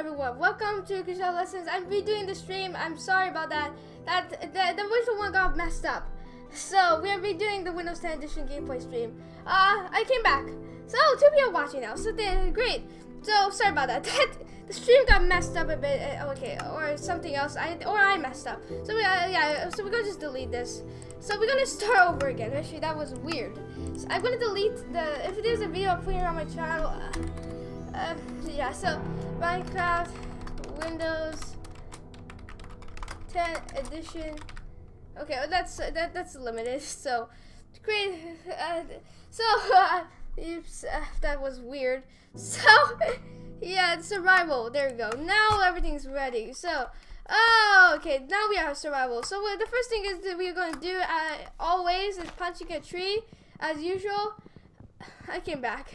everyone, welcome to Krishna Das Lessons. I'm redoing the stream. I'm sorry about that. That the, the original one got messed up. So we are redoing the Windows 10 Edition gameplay stream. Uh, I came back. So two people watching now. So they great. So sorry about that. that the stream got messed up a bit. Uh, okay, or something else. I or I messed up. So we, uh, yeah. So we're gonna just delete this. So we're gonna start over again. Actually, that was weird. So I'm gonna delete the. If there's a video up here on my channel. Uh, uh, yeah, so Minecraft Windows 10 edition. Okay, well, that's that that's limited. So great. Uh, so uh, oops, uh, that was weird. So yeah, survival. There we go. Now everything's ready. So. Oh, okay. Now we have survival. So the first thing is that we're going to do, uh, always, is punching a tree, as usual. I came back.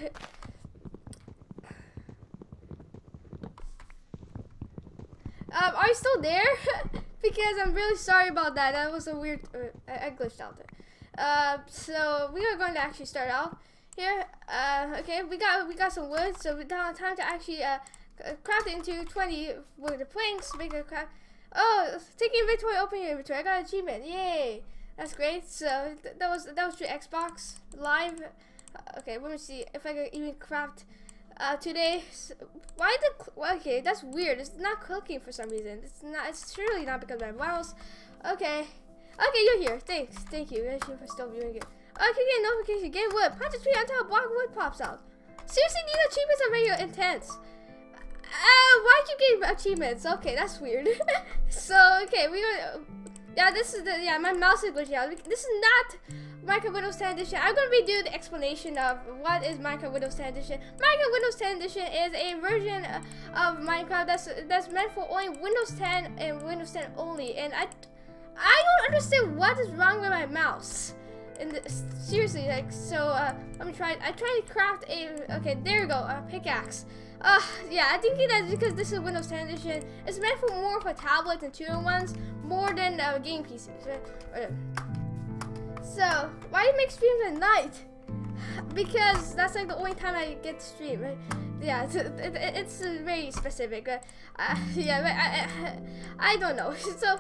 Um, are you still there? because I'm really sorry about that. That was a weird. Uh, I glitched out there. Uh, so we are going to actually start out here. Uh, okay, we got we got some wood, so we have time to actually uh, craft into 20 wood planks. Make a craft. Oh, taking inventory, open your inventory. I got an achievement. Yay! That's great. So th that was that was your Xbox Live. Uh, okay, let me see if I can even craft uh, today, why the, okay, that's weird. It's not clicking for some reason. It's not, it's surely not because of my mouse. Okay. Okay, you're here. Thanks. Thank you. You for still viewing it. Okay, get notification. Get wood. Punch a tree until a block wood pops out. Seriously, these achievements are very intense. Uh, why keep getting achievements? Okay, that's weird. so, okay, we gonna, yeah, this is the, yeah, my mouse is glitching out. This is not Minecraft Windows 10 Edition. I'm going to redo the explanation of what is Minecraft Windows 10 Edition. Minecraft Windows 10 Edition is a version of Minecraft that's that's meant for only Windows 10 and Windows 10 only. And I, I don't understand what is wrong with my mouse. And the, seriously, like, so, uh, let me try, I tried to craft a, okay, there you go, a pickaxe. Uh, yeah, I think that's because this is Windows 10 Edition. It's meant for more for tablets and two-in-ones, more than uh, game PCs. Uh, so, why do you make streams at night? Because that's like the only time I get to stream. Right? Yeah, it's, it, it's very specific. Uh, uh, yeah, I, I, I don't know. So,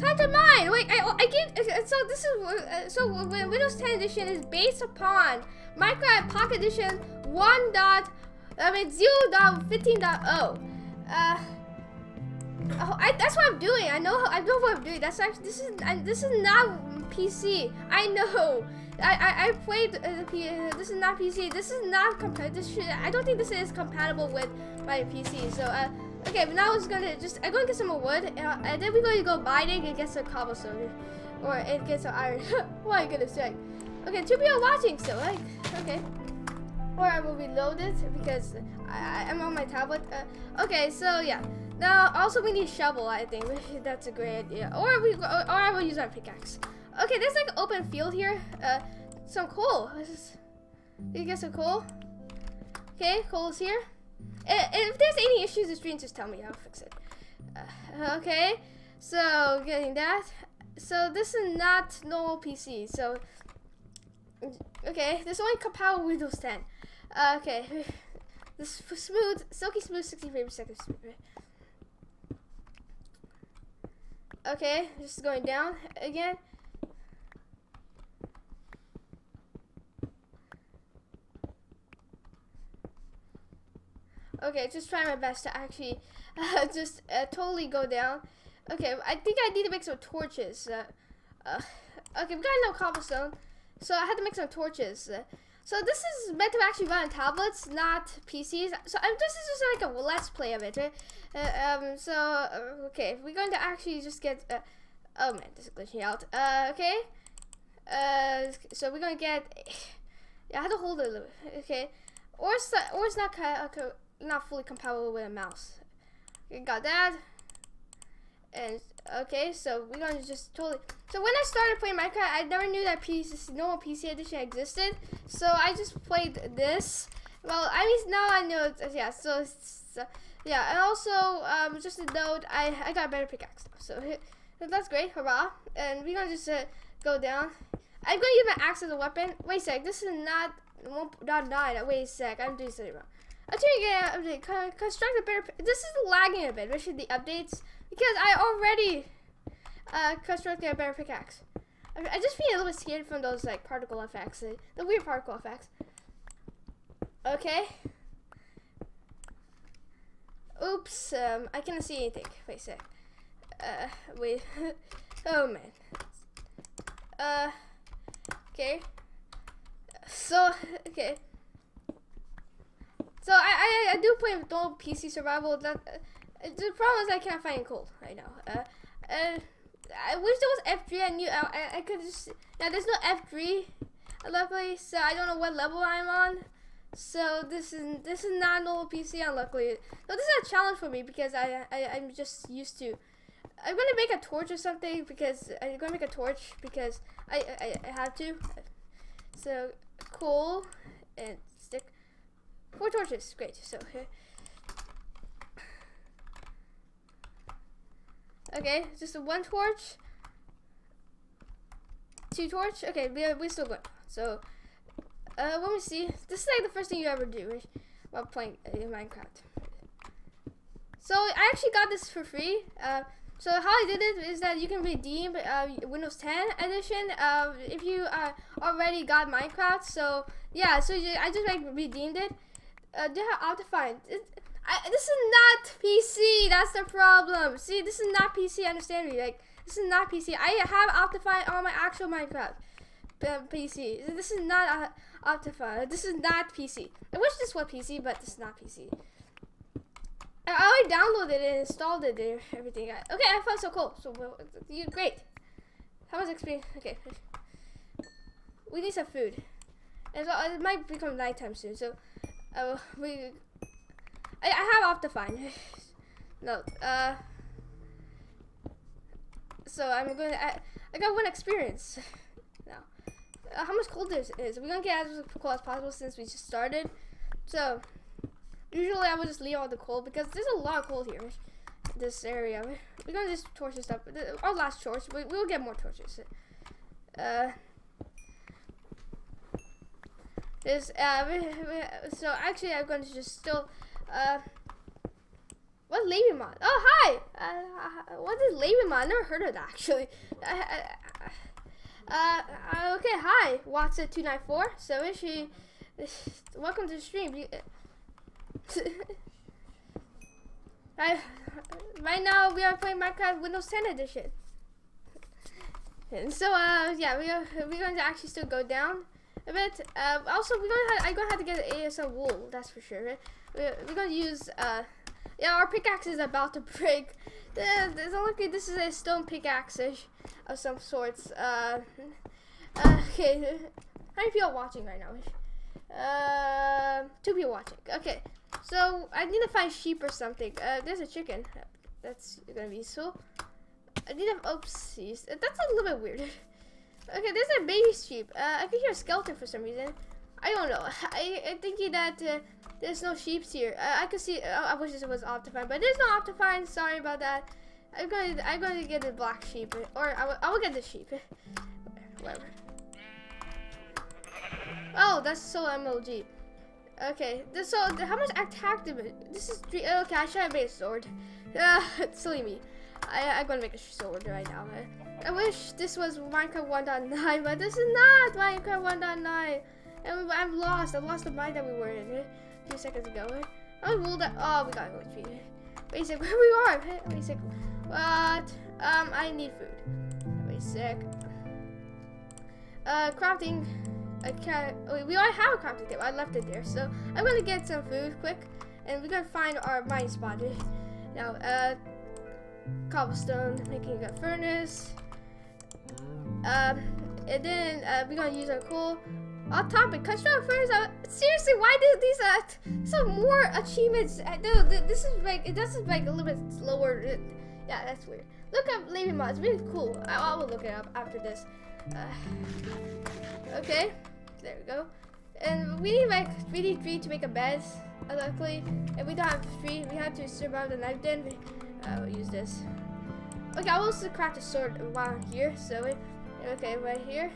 time to mine. Wait, I, I get. So this is uh, so Windows 10 Edition is based upon Minecraft Pocket Edition 1. Dot, I mean 0.15.0. Uh. Oh, I, that's what I'm doing. I know. I know what I'm doing. That's actually. This is. I, this is not PC. I know. I I, I played uh, P this is not PC. This is not compatible. This should, I don't think this is compatible with my PC. So uh, okay, but now it's gonna just I'm gonna get some more wood, uh, and then we're going to go mining and get some cobblestone, or and get some iron. what am I gonna say? Okay, two people watching So Like okay. Or I will reload it because I, I'm on my tablet. Uh, okay, so yeah. Now, also we need shovel, I think. That's a great idea. Or we, or I will use my pickaxe. Okay, there's like open field here. Uh, some coal. Is, you get some coal? Okay, coal's here. If there's any issues with stream, just tell me. I'll fix it. Uh, okay, so getting that. So this is not normal PC. So okay, this only compatible Windows 10. Uh, okay, this smooth, silky smooth, 60 frames per second. Okay, just going down again. Okay, just trying my best to actually uh, just uh, totally go down. Okay, I think I need to make some torches. Uh, uh okay, we got no cobblestone, so I had to make some torches. Uh, so this is meant to actually run on tablets, not PCs. So um, this is just like a let's play of it. Right? Uh, um, so okay, we're going to actually just get. oh man, this is glitching out. okay. uh, so we're gonna get. Yeah, I had to hold it a little. bit, Okay, or it's not, or it's not not fully compatible with a mouse. We got that. And okay, so we're gonna just totally. So when I started playing Minecraft, I never knew that PC, normal PC edition existed. So I just played this. Well, I mean now I know. It's, yeah, so, yeah, and also um, just a note, I I got a better pickaxe now. So that's great, hurrah! And we're gonna just uh, go down. I'm gonna use my axe as a weapon. Wait a sec, this is not 1.9. Wait a sec, I'm doing something wrong. I'm trying to get an update. Con- Construct a better. This is lagging a bit, especially the updates, because I already uh, constructed a better pickaxe. I, just feel a little bit scared from those like particle effects, the weird particle effects. Okay. Oops, um, I cannot see anything. Wait a sec. Uh, wait. oh man. Uh, okay. So, okay. So I, I, I do play with normal PC survival. That the problem is I can't find cold right now. Uh, uh, I wish there was F3. I knew I, I, could just. Now there's no F3, luckily. So I don't know what level I'm on. So this is this is not an old PC, unluckily. So this is a challenge for me because I, I I'm just used to. I'm gonna make a torch or something because I'm gonna make a torch because I I, I have to. So cool and stick four torches. Great. So okay. Okay, just a one torch. Two torch. Okay, we we still good. So uh, let me see. This is like the first thing you ever do while playing uh, Minecraft. So I actually got this for free. Uh, so how I did it is that you can redeem uh, Windows 10 edition uh, if you uh, already got Minecraft. So yeah, so you, I just like redeemed it. Uh, do have Optifine. It, I, this is not PC. That's the problem. See, this is not PC. Understand me? Like this is not PC. I have Optifine on my actual Minecraft. PC. This is not uh, Optifine. This is not PC. I wish this was PC, but this is not PC. I already downloaded it and installed it there. Everything. Okay, I found so cool. So you great. How much experience? Okay. We need some food. And it might become nighttime soon. So uh, we. I, I have Optifine. no. Uh. So I'm going to. I, I got one experience now. Uh, how much cold this is? We're gonna get as cold as possible since we just started. So usually I would just leave all the coal because there's a lot of coal here. This area. We're gonna just torch this up. Our last torch. We will get more torches. Uh. This uh. So actually, I'm going to just still uh. What LabyMod? Oh hi! Uh, what is LabyMod? I never heard of that actually. Uh, uh, uh, okay, hi, Watson294. So is she, welcome to the stream. I, right now we are playing Minecraft Windows 10 edition. And so, uh, yeah, we are, we're going to actually still go down a bit. Uh, also, we're going to have, I'm going to have to get an ASL wool, that's for sure. We're, we're to use, uh, yeah, our pickaxe is about to break. There's only this is a stone pickaxe of some sorts. Uh, uh, okay, how many people watching right now? Uh, two people watching. Okay, so I need to find sheep or something. Uh, there's a chicken. That's gonna be useful. I need to. Oopsies. That's a little bit weird. okay, there's a baby sheep. Uh, I can hear a skeleton for some reason. I don't know. I, I'm thinking that uh, there's no sheep here. Uh, I could see. Uh, I wish this was Optifine, but there's no Optifine. Sorry about that. I'm going. To, I'm going to get the black sheep, or I will, I get the sheep. Whatever. Oh, that's so MLG. Okay, this so how much attack damage? This is three. Okay, I should have made a sword. Uh, silly me. I I'm gonna make a sword right now. I, I wish this was Minecraft 1.9, but this is not Minecraft 1.9. And I'm lost. I lost the mine that we were in a few seconds ago. I was ruled that. Oh, we gotta go treat it. Wait a sec. Where we are? Wait a sec. What? Um, I need food. Wait a sec. Uh, crafting. I can't. Oh, we already have a crafting table. I left it there, so I'm gonna get some food quick, and we're gonna find our mine spot. Now, uh, cobblestone, making a furnace. Um, and then uh, we're gonna use our coal. On topic, construct furnace. Uh, seriously, why did these uh some more achievements? Uh, no, this is like it does like a little bit slower. Yeah, that's weird. Look up LabyMod. It's really cool. I, I, will look it up after this. Uh, okay, there we go. And we need like we need three to make a bed. Uh, luckily, and we don't have three. We have to survive the night. Then uh, we'll use this. Okay, I will also craft a sword while I'm here. So, okay, right here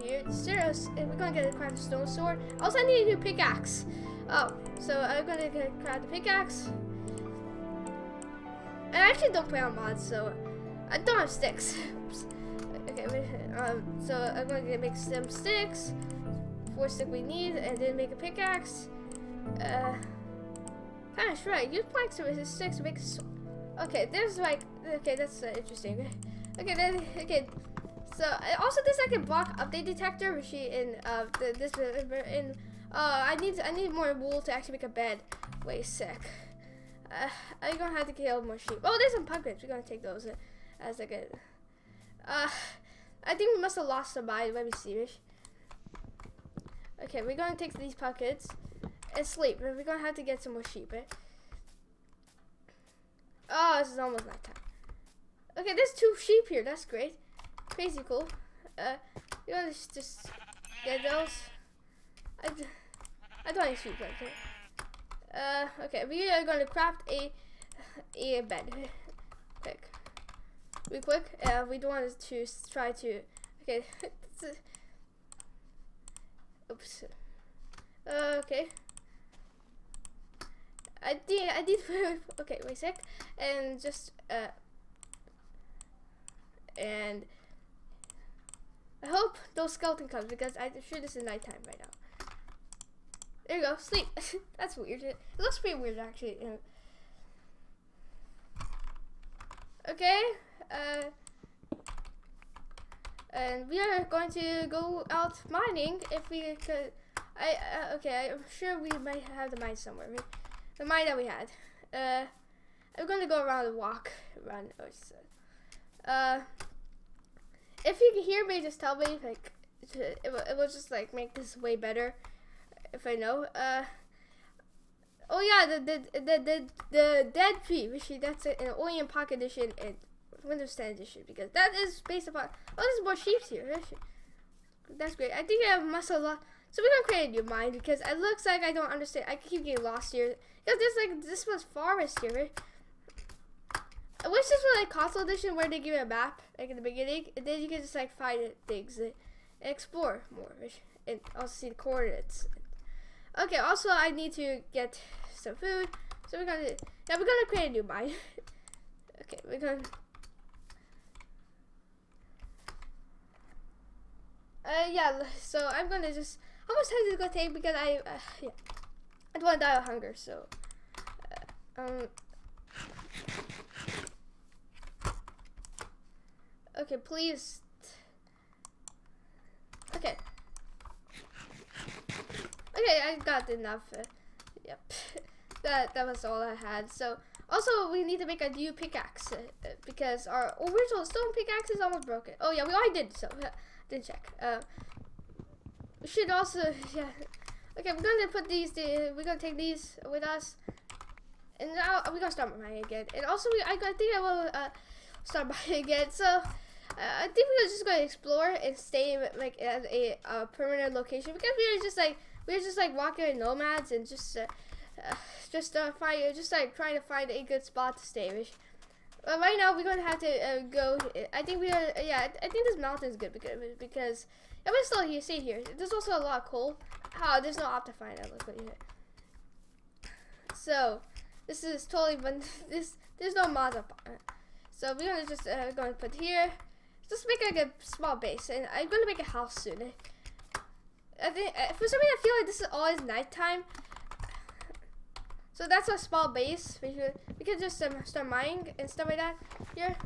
here. Serious, we're gonna get a craft stone sword. Also, I need a new pickaxe. Oh, so I'm gonna grab the pickaxe. I actually don't play on mods, so I don't have sticks. okay, um, so I'm gonna make some sticks. Four stick we need, and then make a pickaxe. Uh, of right. Use planks to with sticks to make. okay, there's like okay, that's uh, interesting. Okay, then okay. So also this like a block update detector, which in uh the, this in uh I need I need more wool to actually make a bed. Wait, sick. Uh, I'm gonna have to kill more sheep. Oh, there's some pumpkins. We're gonna take those as like a. Uh, I think we must have lost somebody. Let me see. Okay, we're gonna take these pumpkins and sleep. We're gonna have to get some more sheep. Eh? Oh, this is almost nighttime. Okay, there's two sheep here. That's great. Crazy cool. Uh, you want to just get those? I, I don't need sheep like that. Uh, okay, we are going to craft a a bed. Quick, real quick. Uh, we don't want to try to. Okay. Oops. Uh, okay. I did. I did. okay, wait a sec. And just uh. And I hope those skeleton comes because I'm sure this is nighttime right now. There you go, sleep. That's weird. It looks pretty weird actually. Okay. Uh, and we are going to go out mining if we could. I uh, okay. I'm sure we might have the mine somewhere. The mine that we had. Uh, I'm going to go around and walk around. Uh, if you can hear me, just tell me. Like, it will, it will just like make this way better if I know. Uh, oh yeah, the the the the, the dead tree, which that's an Orient Pocket Edition and Windows 10 Edition because that is based upon. Oh, there's more sheep here. That's great. I think I have muscle lot. So we're gonna create a new mine because it looks like I don't understand. I keep getting lost here. Because there's like this was forest here, right? I wish this was like console edition where they give you a map like in the beginning, and then you can just like find things and explore more, and also see the coordinates. Okay, also I need to get some food. So we're gonna yeah, we're gonna create a new mine. okay, we're gonna Uh yeah, so I'm gonna just how much time is it gonna take because I uh, yeah I don't wanna die of hunger, so uh, um Okay, please Okay. Okay, I got enough. Uh, yep. that that was all I had. So also we need to make a new pickaxe uh, because our original stone pickaxe is almost broken. Oh yeah, we already did so. Didn't check. Uh, we should also yeah. Okay, we're gonna put these. Uh, we're gonna take these with us, and now we're gonna start mining again. And also, we, I, I think I will uh, start mining again. So. I think we're just going to explore and stay like at a permanent location because we are just like we were just like walking nomads and just uh, uh, just uh, find just like trying to find a good spot to stay. But right now we're gonna have to uh, go. I think we are. Yeah, I think this mountain is good because because yeah, but still here. See here. There's also a lot of coal. Oh, there's no Optifine. Look what you hit. So this is totally but this there's no mods up. So we're gonna just uh, going to put here. Just make like a small base, and I'm gonna make a house soon. I think uh, for some reason I feel like this is always nighttime. So that's a small base. We could we could just um, start mining and stuff like that here.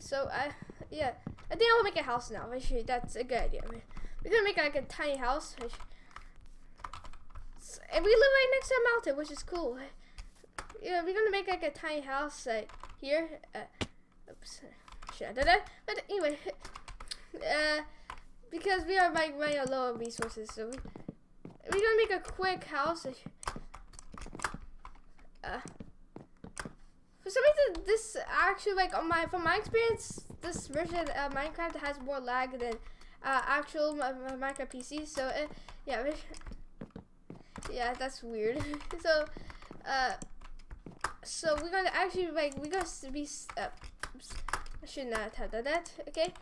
So I uh, yeah, I think I will make a house now. Actually, that's a good idea. We're gonna make like a tiny house. Which, and we live right next to a mountain, which is cool. Yeah, we're gonna make like a tiny house like here. Uh, oops, shit, I? But anyway, uh because we are like running low on resources, so we, we're gonna make a quick house. Uh, for some reason, this actually like on my from my experience, this version of Minecraft has more lag than uh, actual Minecraft PC. So uh, yeah, yeah, that's weird. so uh, so we're gonna actually like we're gonna be. Uh, I should not have done that. Okay.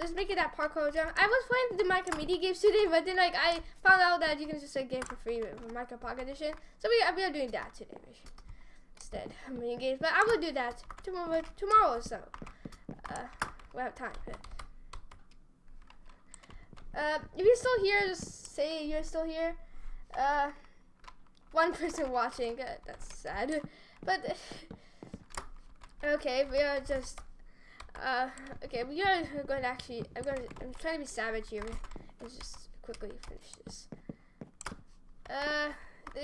just make it that parkour jump. I was planning to do Minecraft mini games today, but then like I found out that you can just like game for free with Minecraft Pocket Edition. So we, we are doing that today instead mini games. But I will do that tomorrow tomorrow so. Uh, we have time. Uh, if you're still here, just say you're still here. Uh, one person watching. Uh, that's sad, but okay, we are just. Uh, okay, we are going to actually. I'm going. To, I'm trying to be savage here and just quickly finish this. Uh,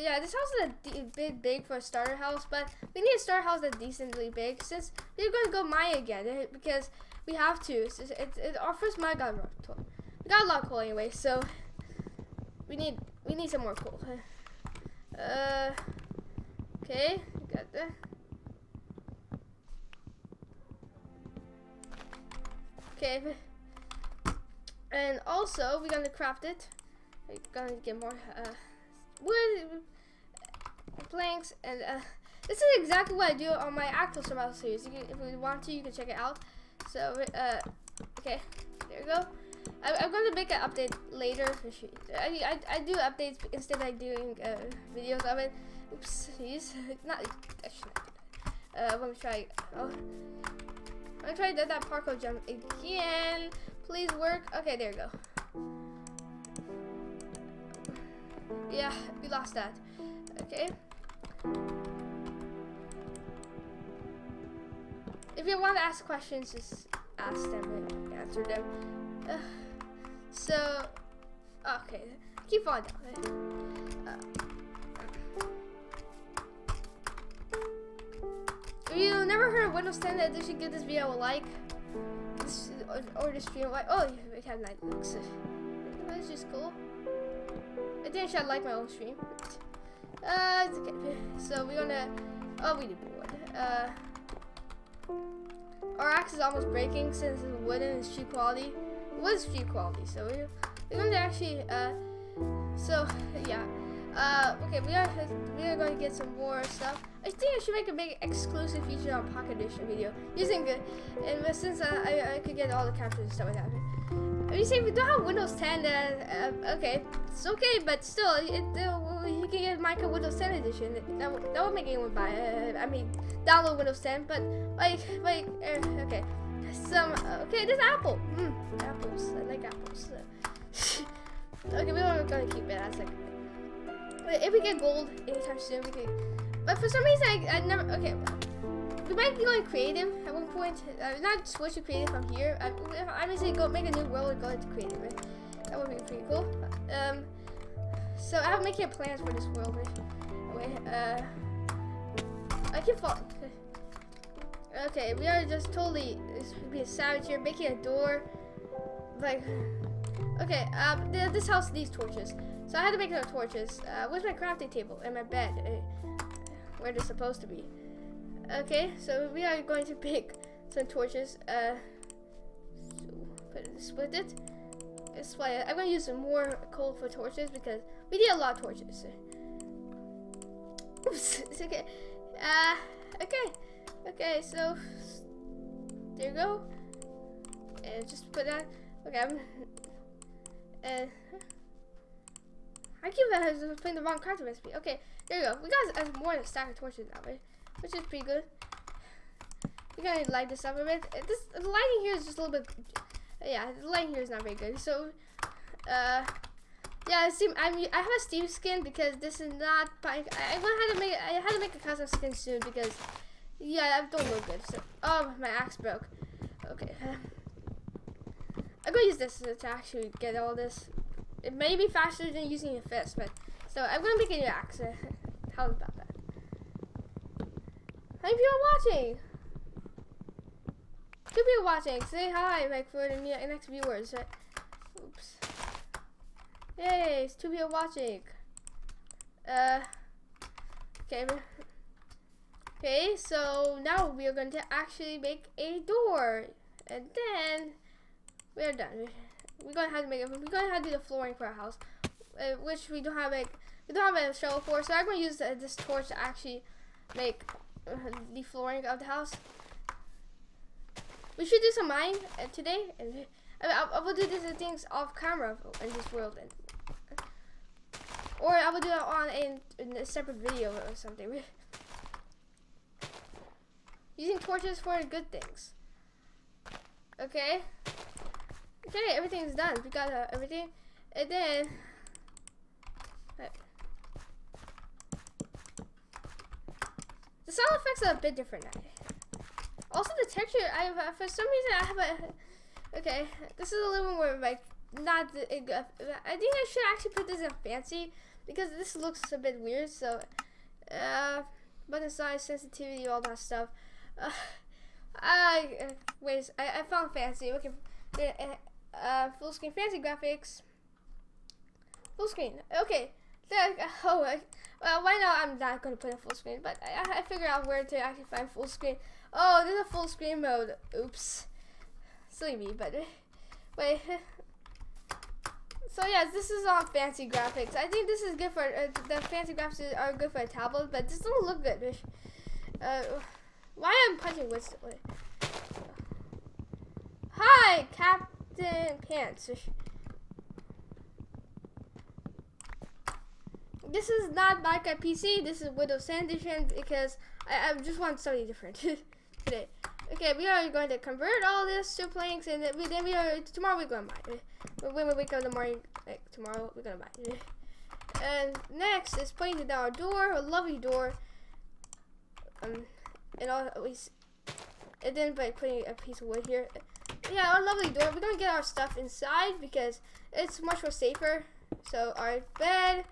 yeah, this house is a bit big for a starter house, but we need a starter house that's decently big since we're going to go mine again eh, because we have to. It's, it's, it's our first mine got we got a lot of coal anyway, so we need we need some more coal. Uh, okay, got that. Okay, and also we're gonna craft it. We're gonna get more uh, wood, planks, and uh, this is exactly what I do on my actual survival series. Can, if you want to, you can check it out. So, uh, okay, there we go. I, am to make an update later. I, I, I do updates instead of doing uh, videos of it. Oops. Not, I should not do that. Uh, let me try. Oh. I'm gonna try that, that parkour jump again. Please work. Okay, there you go. Yeah, we lost that. Okay. If you want to ask questions, just ask them and answer them. Uh, so, okay, keep on down. Uh, if you never heard of Windows 10 Edition, give this video a like. This, or, or the stream like. Oh, it had night looks. That's just cool. I didn't should like my own stream. Uh, okay. So we're gonna. Oh, we need wood. Uh. Our axe is almost breaking since it's wooden is cheap quality. Was cheap quality, so we're, we're going to actually, uh, so, yeah. Uh, okay, we are we are going to get some more stuff. I think I should make a big exclusive feature on Pocket Edition video using it, and since uh, I, I could get all the captures and stuff like that. You say we don't have Windows 10. Uh, uh, okay, it's okay, but still, it, uh, you can get Minecraft Windows 10 edition. That, would, that would make anyone buy. Uh, I mean, download Windows 10. But like, like, uh, okay, some. okay, there's Apple. Mm, apples. I like apples. okay, we're gonna keep it as like. If we get gold anytime soon, we can. But for some reason, I, I never. Okay. We might be going creative at one point. Uh, not switch to creative from here. I, I would say go make a new world and go into creative. Right? That would be pretty cool. Um, so I'm making plans for this world. Right? Wait, uh, I keep falling. Okay, we are just totally be a savage here, making a door. Like, okay, um, this house needs torches, so I had to make no torches. Uh, where's my crafting table and my bed? Uh, where they're supposed to be. Okay, so we are going to pick some torches. Uh, so put it, split it. Split it. I'm going to use some more coal for torches because we need a lot of torches. Oops, it's okay. Uh, okay. Okay, so there you go. And just put that. Okay, I'm. Uh, I keep uh, playing the wrong crafting recipe. Okay, there you go. We got uh, more than a stack of torches now, right? which is pretty good. We gotta light this up a bit. This the lighting here is just a little bit. Yeah, the lighting here is not very good. So, uh, yeah, Steve. I mean, I have a Steve skin because this is not. I, I had to make. I had to make a custom skin soon because, yeah, I don't look good. So, oh, my axe broke. Okay. I'm gonna use this to actually get all this. It may be faster than using a fist, but so I'm gonna make a new axe. How about that? Thank you for watching? Two people watching. Say hi, like for the next viewers. Oops. Yay, it's two people watching. Uh. Okay. Okay, so now we are going to actually make a door, and then we're done. We're gonna have to make it. We're gonna have to do the flooring for our house, uh, which we don't have like we don't have a shovel for. So I'm gonna use uh, this torch to actually make the flooring of the house. We should do some mine uh, today, and I, I, I will do these things off camera in this world, and or I will do it on a, in a separate video or something. Using torches for good things. Okay. Okay, everything's done. We got uh, everything, and then. The sound effects are a bit different. Also, the texture, I have, for some reason, I have a, okay, this is a little more, like, not, the, uh, I think I should actually put this in fancy, because this looks a bit weird, so, uh, button size, sensitivity, all that stuff. Uh, I, uh, wait, I, I found fancy, okay, uh, full screen fancy graphics, full screen, okay, oh, well, right now I'm not going to put in full screen, but I, I figured out where to actually find full screen. Oh, there's a full screen mode. Oops. Silly me, but wait. So yes, this is on fancy graphics. I think this is good for uh, the fancy graphics are good for a tablet, but this doesn't look good. Uh, why am I punching with? Hi, Hi, Captain Pants. this is not Minecraft PC. This is Windows 10 edition because I, I just want something different today. Okay, we are going to convert all this to planks, and then we, then we are tomorrow we're going to buy. It. When we wake up in the morning, like tomorrow, we're gonna buy. And next is putting down our door, a lovely door. Um, and always, and then by putting a piece of wood here. Yeah, our lovely door. We're gonna get our stuff inside because it's much more safer. So our bed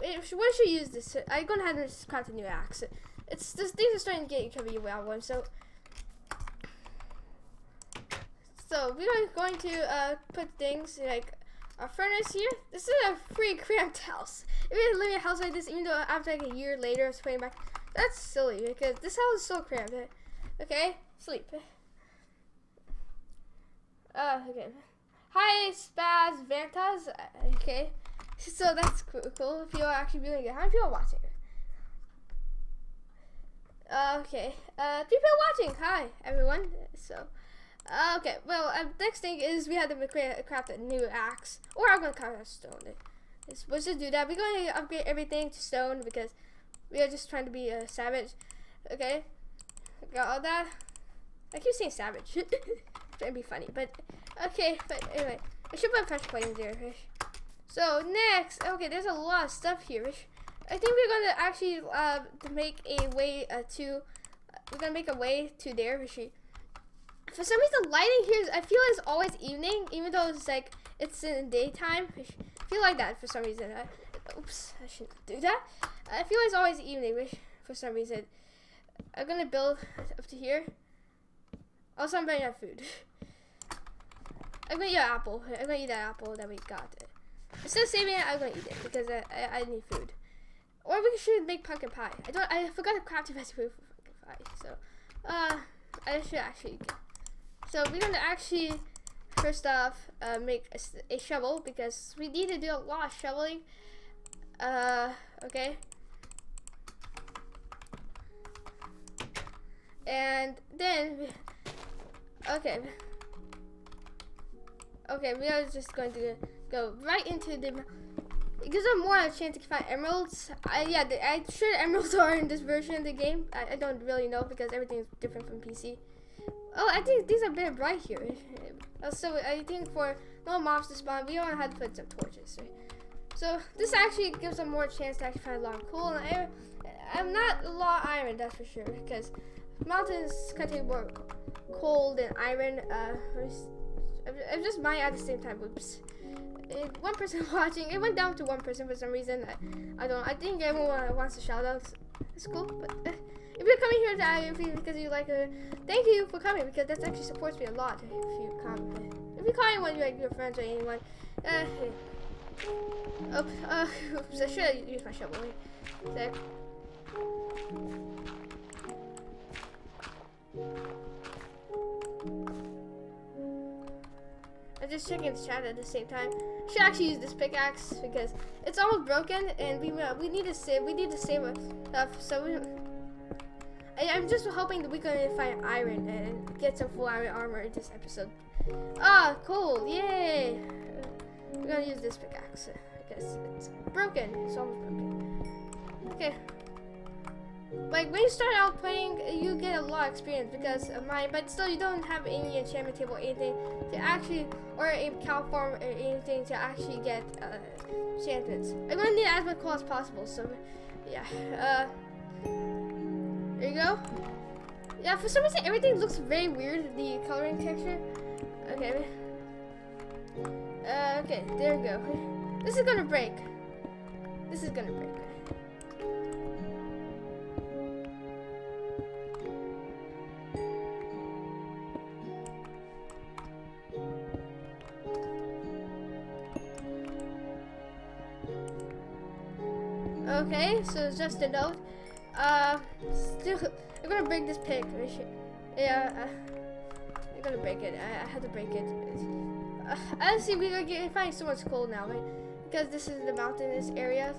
what should use this? I'm gonna have a new axe. It's this things are starting to get other you out one, so so we are going to uh, put things like our furnace here. This is a pretty cramped house. If we live in a house like this, even though after like a year later it's putting back, that's silly because this house is so cramped. Okay, sleep. Uh, okay. Hi, Spaz Vantas. Okay. So that's cool. if you're actually doing it. How many people are watching? Uh, okay. Uh, people watching. Hi, everyone. So, uh, okay. Well, uh, next thing is we have to craft a new axe, or I'm gonna craft a stone. It's, let's just do that. We're going to upgrade everything to stone because we are just trying to be a savage. Okay. Got all that. I keep saying savage. to be funny, but okay. But anyway, I should put plate in there. fish. So next, okay, there's a lot of stuff here. Fish. I think we're gonna actually uh, make a way uh, to uh, we're gonna make a way to there. For some reason, lighting here is, I feel it's always evening, even though it's like it's in daytime. I feel like that for some reason. I, oops, I shouldn't do that. I feel it's always evening for some reason. I'm gonna build up to here. Also, I'm out of food. I'm gonna eat an apple. I'm gonna eat that apple that we got. Instead of saving it, I'm gonna eat it because I, I, I need food. Or we should make pumpkin pie. I don't. I forgot to craft a recipe for pumpkin pie. So, uh, I should actually. So we're gonna actually first off uh, make a, a, shovel because we need to do a lot of shoveling. Uh, okay. And then, okay. Okay, we are just going to go right into the it gives them more of a chance to find emeralds. I, yeah, the, I'm sure emeralds are in this version of the game. I, I don't really know because everything is different from PC. Oh, I think these are very bright here. Also, I think for no mobs to spawn, we don't have to put some torches. Right? So this actually gives them more chance to actually find a of coal and. I'm not a lot iron, that's for sure, because mountains contain more coal than iron. Uh, I'm just mining at the same time. Oops it, one person watching. It went down to one person for some reason. I, I don't. I think everyone wants to shout out. It's cool, but uh, if you're coming here to because you like it, thank you for coming because that actually supports me a lot. If you come, if you call anyone like your friends or anyone, uh, oh, uh, oops, I should use my shovel. Wait, I'm just checking the chat at the same time. Should actually use this pickaxe because it's almost broken, and we uh, we need to save we need to save stuff. So we, I, am just hoping that we can find iron and get some full iron armor in this episode. Ah, cool. Yay. We're gonna use this pickaxe because it's broken. It's almost broken. Okay. Like when you start out playing, you get a lot of experience because of mine, but still you don't have any enchantment table or anything to actually, or a cow farm or anything to actually get uh, enchantments. I'm gonna need as much coal as possible. So, yeah. Uh, there you go. Yeah, for some reason everything looks very weird. The coloring texture. Okay. Uh, okay, there we go. This is gonna break. This is gonna break. So just a note. Uh, still, I'm gonna break this pig. Yeah, uh, I'm gonna break it. I, I had to break it. Uh, honestly, we're gonna get, find so much coal now, right? Because this is the mountainous area.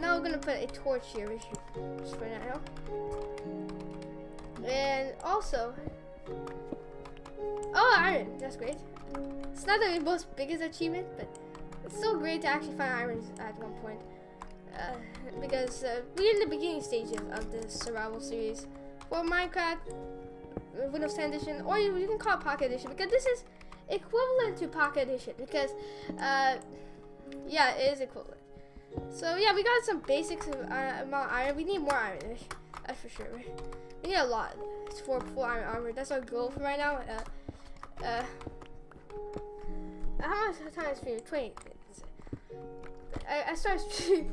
Now we're gonna put a torch here, just for now. And also, oh, iron. That's great. It's not the most biggest achievement, but it's still great to actually find iron at one point. Uh, because uh, we're in the beginning stages of the survival series for Minecraft Windows 10 Edition, or you, you, can call it Pocket Edition because this is equivalent to Pocket Edition because, uh, yeah, it is equivalent. So yeah, we got some basics of uh, amount iron. We need more iron, that's for sure. We need a lot. It's for full iron armor. That's our goal for right now. Uh, uh, how much time is for 20 minutes. I, I started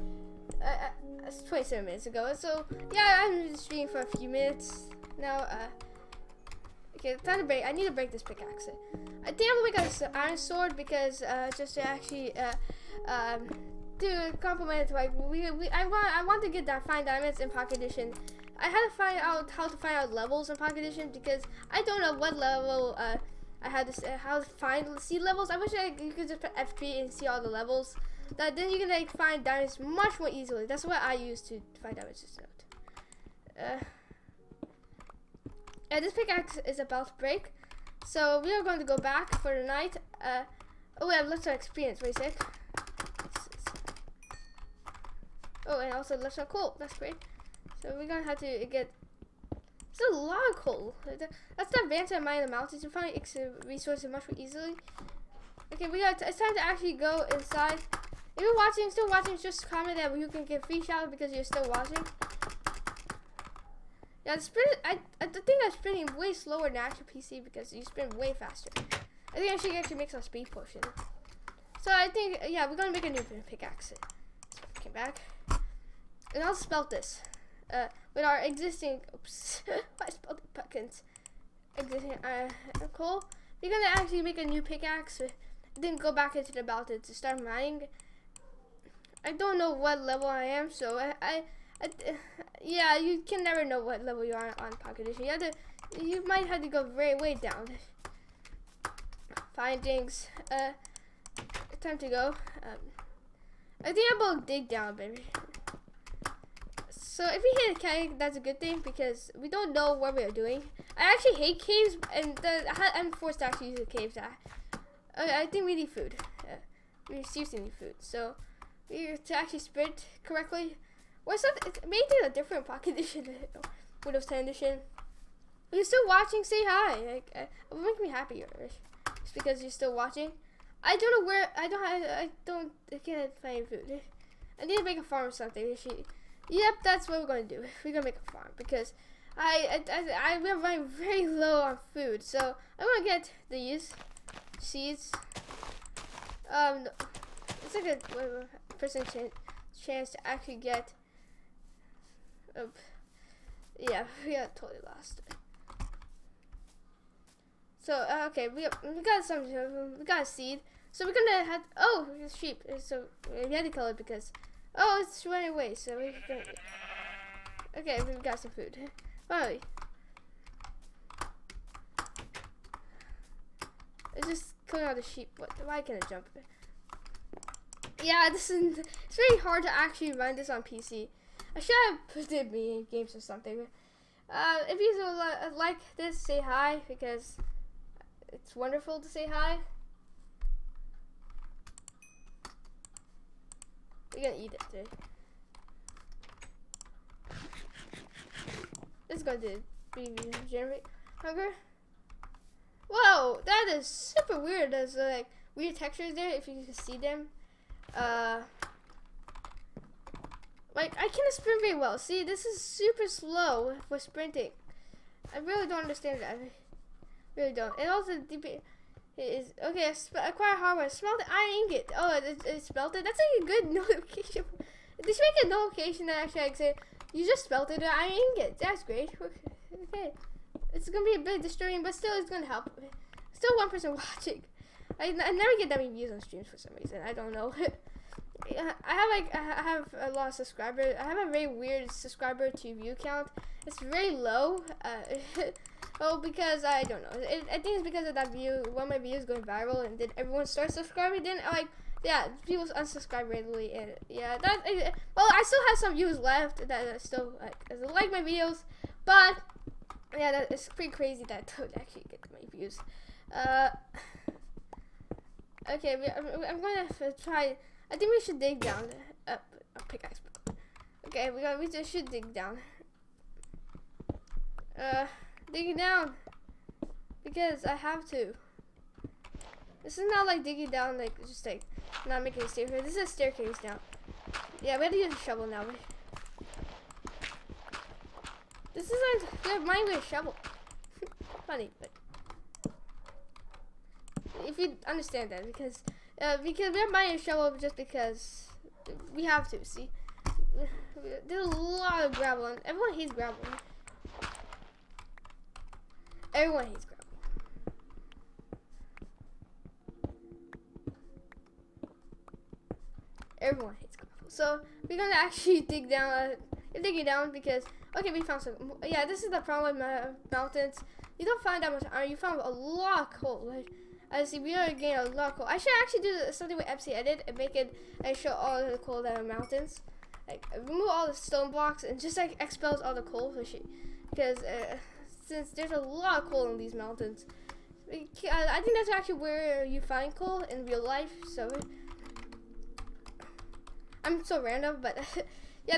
uh, uh, 27 minutes ago. So yeah, I'm streaming for a few minutes now. Uh, okay, time to break. I need to break this pickaxe. I think I'm gonna make an iron sword because uh, just to actually uh, um, do compliment. Like we, we, I want, I want to get that fine diamonds in Pocket Edition. I had to find out how to find out levels in Pocket Edition because I don't know what level. Uh, I had to uh, how to find seed levels. I wish I, could just put FP and see all the levels that then you can like find diamonds much more easily. That's what I use to find diamonds. Just note. Uh, and this pickaxe is about to break, so we are going to go back for the night. Uh, oh, we have lots of experience. Wait a sec. Oh, and also lots of coal. That's great. So we're gonna have to get. It's a lot of coal. That's the advantage of mining the mountains. You find resources much more easily. Okay, we got. It's time to actually go inside if you're watching, still watching, just comment that you can get free shout because you're still watching. Yeah, the sprint. I, I think I'm sprinting way slower than actual PC because you sprint way faster. I think I should actually make some speed potion. So I think, yeah, we're gonna make a new pickaxe. Came back, and I'll spell this. Uh, with our existing, oops, I spelled it pumpkins. Existing uh, coal. We're gonna actually make a new pickaxe. Then go back into the mountain to start mining. I don't know what level I am, so I, I, I, yeah, you can never know what level you are on Pocket Edition. You have to, you might have to go very way down. Findings. Uh, time to go. Um, I think I'm gonna dig down, baby. So if we hit a cave, that's a good thing because we don't know what we're doing. I actually hate caves, and the, I'm forced to actually use the caves. I, I think we need food. Uh, we seriously need food. So to actually sprint correctly. What's that? It's maybe a different pocket edition, Windows 10 edition. If you're still watching, say hi. Like, uh, it would make me happy, just because you're still watching. I don't know where. I don't. have, I don't. I can't find food. I need to make a farm or something. Yep, that's what we're gonna do. We're gonna make a farm because I I, I, I we're running very low on food. So I'm gonna get these seeds. Um, it's like a percent chance to actually get. Oh, yeah, we got totally lost. So uh, okay, we got, we got some we got a seed. So we're gonna have oh sheep. So we had to kill it because oh it's running away. So we okay we got some food. Finally. It's just killing all the sheep. What? Why can't I jump? Yeah, this is it's very hard to actually run this on PC. I should have put it in games or something. Uh, if you like this, say hi because it's wonderful to say hi. We're gonna eat it today. This is going to generate hunger. Whoa, that is super weird. There's like weird textures there if you can see them. Uh, like I can't sprint very well. See, this is super slow for sprinting. I really don't understand that. I really don't. And also, DP is okay. Acquire hardware. Smelt iron ingot. Oh, it, it melted. That's like a good notification. They should make a notification that actually like say you just melted an iron ingot. That's great. Okay, it's gonna be a bit disturbing, but still, it's gonna help. Still, one person watching. I, I never get that many views on streams for some reason. I don't know. I have like I have a lot of subscribers. I have a very weird subscriber to view count. It's very low. Uh, oh, because I don't know. It, I think it's because of that view. One of my videos going viral, and then everyone starts subscribing. Then like yeah, people unsubscribe readily, and yeah, that. Well, I still have some views left that still like like my videos, but yeah, that it's pretty crazy that I don't actually get my views. Uh, okay, I'm, I'm gonna try. I think we should dig down. Up, a pickaxe. Okay, we got. We just should dig down. Uh, digging down because I have to. This is not like digging down, like just like not making a staircase. This is a staircase now. Yeah, we have to use a shovel now. This is like yeah, mine with a shovel. Funny, but if you understand that, because uh, because we're buying a shovel just because we have to. See, there's a lot of gravel, and everyone hates gravel. Everyone hates gravel. Everyone hates gravel. So we're gonna actually dig down, uh, dig it down because okay, we found some. Yeah, this is the problem with uh, mountains. You don't find that much iron. You found a lot of coal. Like, I see we are getting a lot of coal. I should actually do something with MC Edit and make it and show all the coal that are mountains. Like remove all the stone blocks and just like expels all the coal because uh, since there's a lot of coal in these mountains. I think that's actually where you find coal in real life. So I'm so random, but yeah.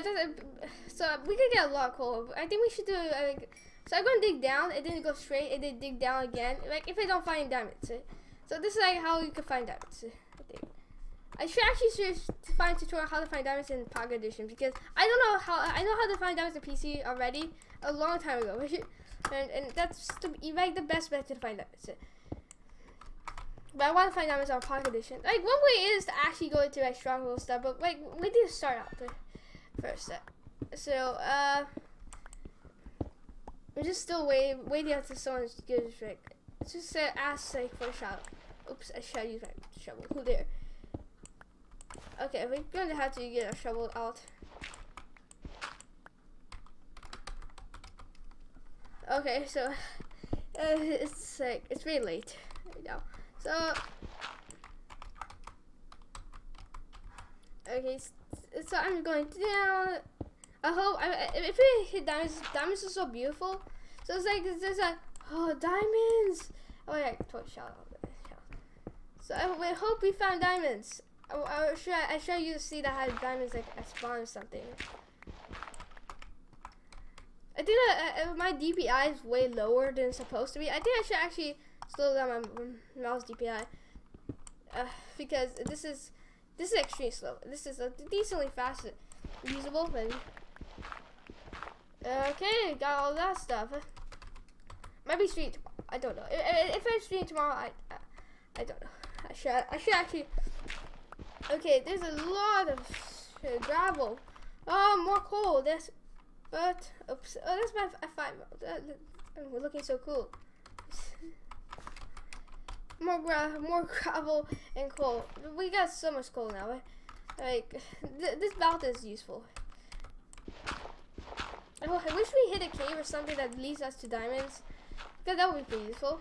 so we could get a lot of coal. I think we should do. like. so I'm gonna dig down and then go straight and then dig down again. Like if I don't find diamonds. So this is like how you can find diamonds. I should actually should find a tutorial how to find diamonds in Pocket Edition because I don't know how I know how to find diamonds in PC already a long time ago. and, and that's the, like the best method to find diamonds. But I want to find diamonds on Pocket Edition. Like one way is to actually go into like stronghold stuff, but like we need to start out the first step. So uh, we're just still waiting, waiting until someone gives like just say ask like for a shout. Oops, I should use my shovel. Who there? Okay, we're gonna have to get a shovel out. Okay, so uh, it's like it's very late right now. So okay, so I'm going down. I hope I, if we hit diamonds, diamonds are so beautiful. So it's like it's just like oh diamonds. Oh yeah, torch shot. So I, hope we found diamonds. I, I should I show you to see that had diamonds like a spawn or something. I think that uh, my DPI is way lower than it's supposed to be. I think I should actually slow down my mouse DPI uh, because this is this is extremely slow. This is a decently fast, usable, but okay, got all that stuff. Might be. I don't know. If, if I stream tomorrow, I, I I don't know. I should I should actually. Okay, there's a lot of gravel. Oh, more coal. There's but, oops, oh, that's my F5 mode. we're looking so cool. more gra more gravel and coal. We got so much coal now. Like, th this belt is useful. Oh, I wish we hit a cave or something that leads us to diamonds. Because that would be pretty useful.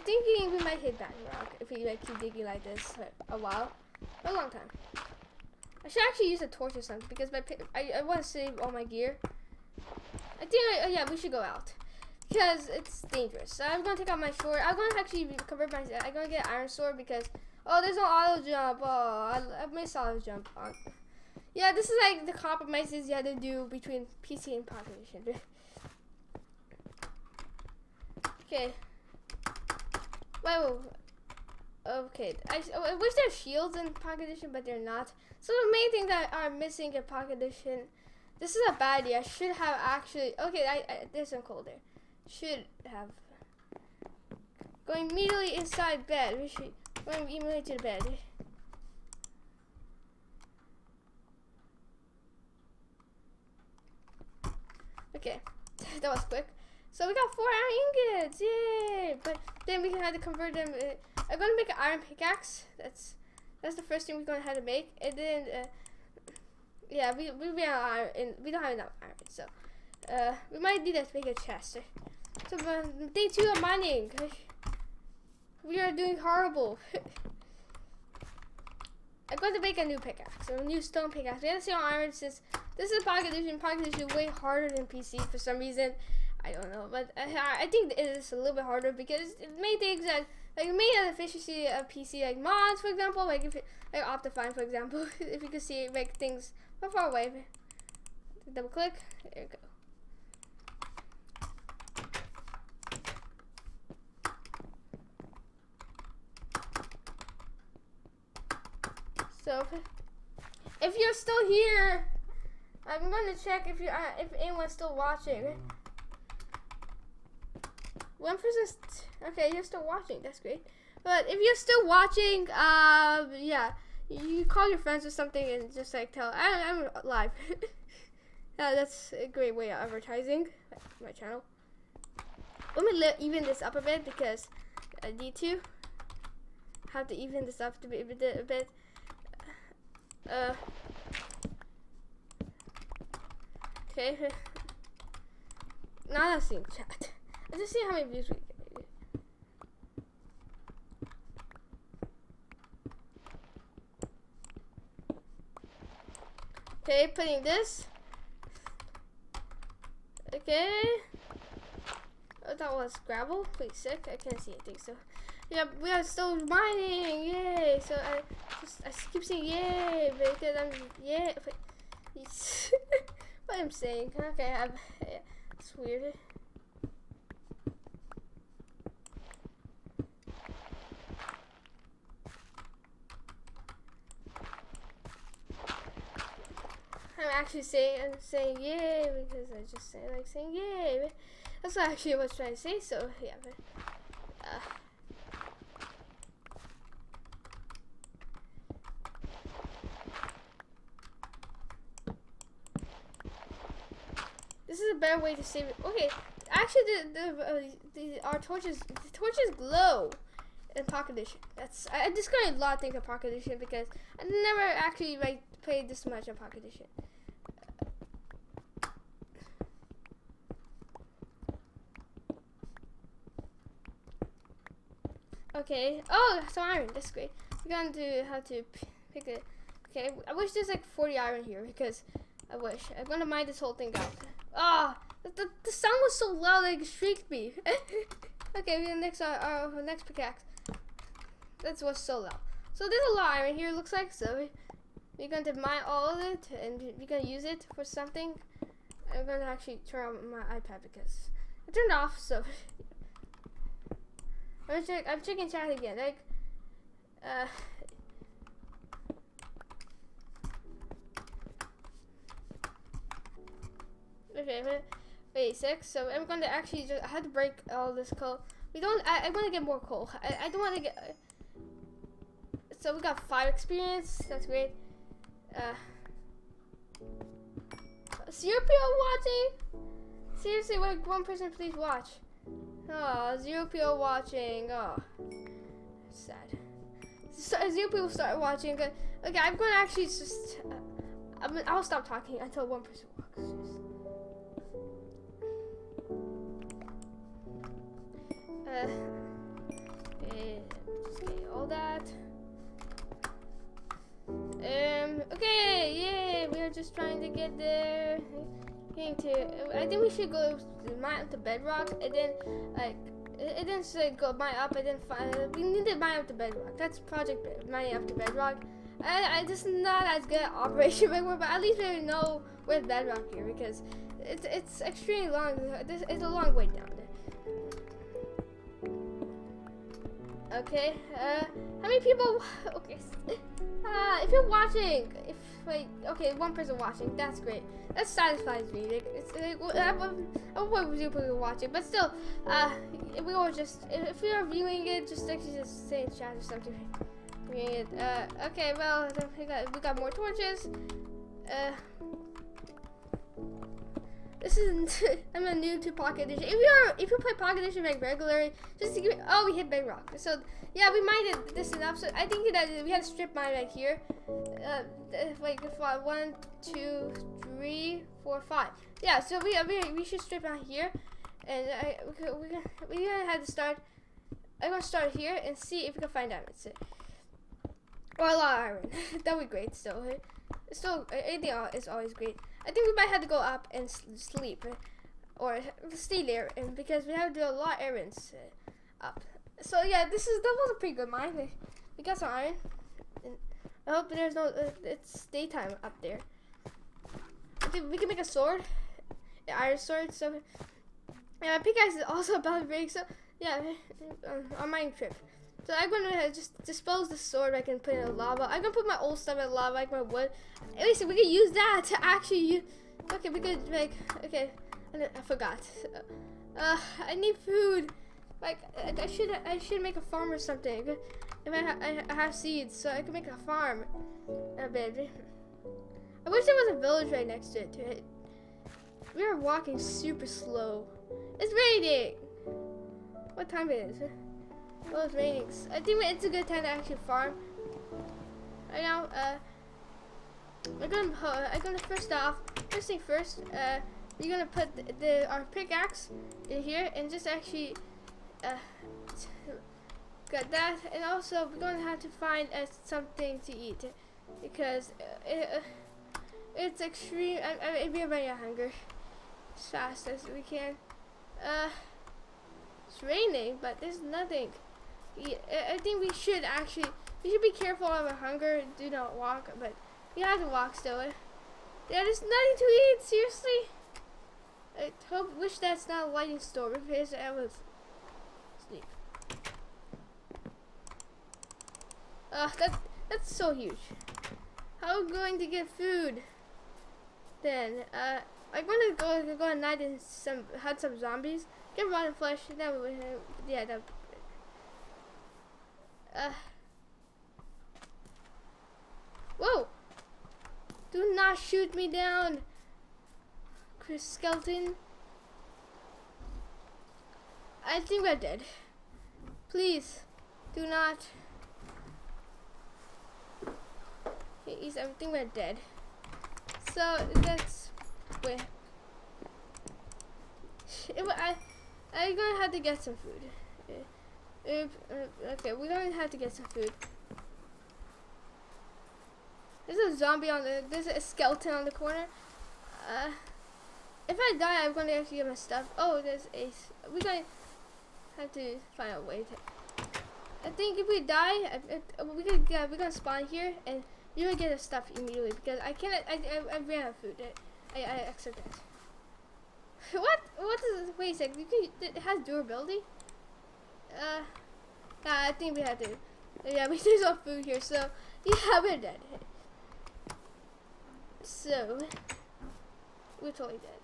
I, think we might hit rock if we like keep digging like this for a while. For a long time. I should actually use a torch or something because my I, I want to save all my gear. I think, I, oh yeah, we should go out. because it's dangerous. So I'm gonna take out my sword. I'm gonna actually convert my. I'm gonna get iron sword because oh, there's no auto jump. Oh, I, I missed auto jump. On. Yeah, this is like the compromises you had to do between PC and Edition. okay. Whoa. Okay. I, I oh, wish there's shields in Pocket Edition, but they're not. So the main thing that are missing in Pocket Edition. This is a bad idea. I should have actually. Okay, I, I there's some coal there. Should have. Going immediately inside bed. We should going immediately to the bed. Okay, that was quick. So we got four iron ingots, yay! But then we had to convert them. Uh, I'm gonna make an iron pickaxe. That's that's the first thing we're gonna have to make, and then uh, yeah, we we ran iron, and we don't have enough iron, so uh, we might need to make a chest. So uh, day two of mining, we are doing horrible. I'm going to make a new pickaxe, a new stone pickaxe. We have to see how iron since this is Pocket Edition. Pocket Edition is way harder than PC for some reason. I don't know, but I, I think it is a little bit harder because it made things like like made the efficiency of PC like mods, for example, like if it, like Optifine, for example, if you can see it make things far far away. Double click, there you go. So if you're still here, I'm gonna check if you uh, if anyone's still watching. One person, okay, you're still watching. That's great. But if you're still watching, uh yeah, you call your friends or something and just like tell I, I'm live. uh, that's a great way of advertising my channel. Let me even this up a bit because I need to have to even this up to be a bit. A bit. Uh. Okay. Now I'm seeing chat. Let's just see how many views we get. Okay, putting this. Okay. Oh, that was gravel. Wait, sick. I can't see anything. So, yeah, we are still mining. Yay! So I just I keep saying yay because I'm yeah. what I'm saying. Okay, I'm, yeah, it's weird. I'm actually saying I'm saying yay because I just say like saying yay. That's not actually what I was trying to say. So yeah, but, uh, This is a better way to save it. Okay, actually, the the, uh, the our torches the torches glow in Pocket Edition. That's I, I discovered a lot of things in Pocket Edition because I never actually like played this much in Pocket Edition. Okay. Oh, some iron. That's great. We're to do have to pick it. Okay. I wish there's like 40 iron here because I wish. I'm going to mine this whole thing out. Ah, oh, the, the sound was so loud that it shrieked me. okay, the next uh, our next pickaxe. That's what's so loud. So there's a lot of iron here. Looks like so. We're going to mine all of it and we're to use it for something. I'm to actually turn on my iPad because I turned off. So I'm check. I'm checking chat again. Like, uh. Okay, wait, wait, six. So I'm going to actually just. I had to break all this coal. We don't. I, I want to get more coal. I, I don't want to get. Uh, so we got five experience. That's great. Uh. Zero people watching. Seriously, wait, one person please watch. Oh, zero people watching. Oh, sad. So, zero people start watching. Okay, I'm going to actually just. Uh, I'm, I'll stop talking until one person walks. Uh, just get all that. Um. Okay. Yay! We are just trying to get there. Getting to. I think we should go mine up to bedrock and then like. It didn't say go mine up. I didn't find. We need to mine up to bedrock. That's project mining up to bedrock. I, I just not as good at Operation Bedrock, but at least we know where's bedrock here because it's it's extremely long. This it's a long way down there. Okay. Uh, how many people? Okay. Uh, if you're watching, if wait, okay, one person watching, that's great. That satisfies me. Like, it's like, I would people watching, but still, uh, we were just if we are viewing it, just actually just say in chat or something. Uh, okay. Well, we got we got more torches. Uh. This is I'm a new to Pocket Edition. If you are if you play Pocket Edition like regularly, just to give oh we hit bedrock. So yeah, we mined this enough. So I think that we had a strip mine right here. Uh, uh like one, two, three, four, five. Yeah, so we we, we should strip out here, and I we we, we gonna have to start. I'm gonna start here and see if we can find diamonds. Or a lot of iron. that would be great. Still, eh? It's still eh, eh, anything is always great. I think we might have to go up and sleep, or stay there, and because we have to do a lot of errands uh, up. So yeah, this is that was a pretty good mine. We, got some iron. And I hope there's no. Uh, it's daytime up there. We can make a sword, an iron sword. So yeah, my pickaxe is also about to break. So yeah, um, on my trip. So I'm gonna just dispose the sword I can put in the lava. I'm gonna put my old stuff in lava, like my wood. At least we can use that to actually use. Okay, we could make. Okay, I forgot. Uh, I need food. Like I, should I should make a farm or something. I, I have seeds, so I can make a farm. A bit. I wish there was a village right next to it. We are walking super slow. It's raining. What time it is? Well, it's raining. I think it's a good time to actually farm. Right now, uh, I'm gonna, uh, I'm gonna first off, first thing first, uh, you're gonna put the, the our pickaxe in here and just actually, uh, got that. And also, we're gonna have to find uh, something to eat because uh, it, uh, it's extreme. I, I, we're running out of hunger as fast as we can. Uh, it's raining, but there's nothing I think we should actually, we should be careful of our hunger. Do not walk, but we have to walk still. Yeah, there's nothing to eat. Seriously. I hope, wish that's not a lightning storm because I was sleep. Ugh, that's that's so huge. How am I going to get food? Then, uh, I'm gonna go go at night and some hunt some zombies. Get rotten flesh. That would, yeah, that. Uh. Whoa! Do not shoot me down, Chris Skeleton. I think we're dead. Please, do not. He's, I think we're dead. So that's where. I, I'm gonna have to get some food. Okay, we're gonna have to get some food. There's a zombie on the, there's a skeleton on the corner. Uh, if I die, I'm gonna actually get my stuff. Oh, there's a, we're gonna have to find a way to, I think if we die, we're gonna, yeah, we're gonna spawn here and you're gonna get the stuff immediately because I can't, I, I, I ran out of food. I, I accept that. what? What is, wait a second, you can, it has durability? Uh, I think we had to. Yeah, we there's no food here, so yeah, we're dead. So we're totally dead.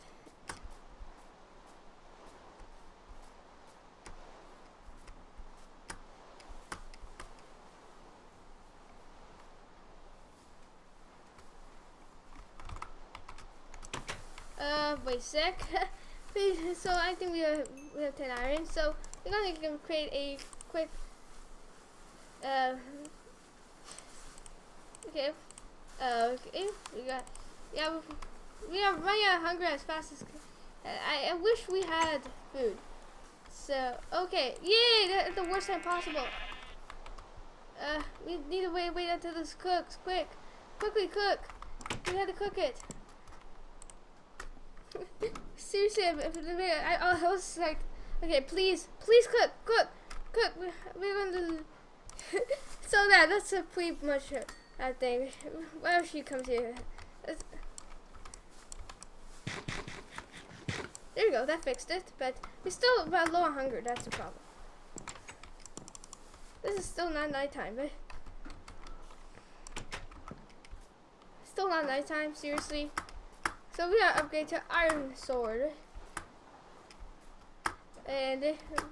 Uh, wait a sec. so I think we have, we have 10 iron. So we're gonna create a quick uh, okay uh, okay we got yeah we are running out of hunger as fast as I, I wish we had food. So okay yay that's the worst time possible. Uh we need to wait wait until this cooks quick quickly cook. We had to cook it. Seriously, I, I was like, okay, please, please cook, cook, cook. We're, going to. so that that's a pretty much I think. Whenever she comes here. It's, there you go, that fixed it, but we still about low on hunger, that's the problem. This is still not nighttime, but still not nighttime, seriously. So we gotta upgrade to Iron Sword. And uh,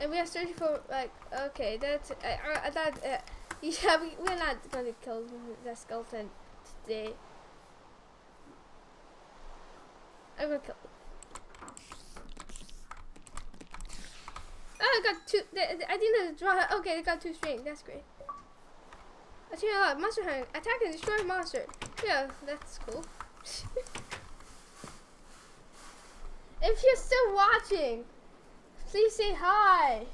and we are searching for like okay, that's I, I thought uh, uh, uh yeah we we're not gonna kill the skeleton today. I'm gonna kill. Oh, I got two. I didn't draw. Okay, I got two string. That's great. Achievement unlocked. Monster hunter. Attack and destroy monster. Yeah, that's cool. if you're still watching, please say hi.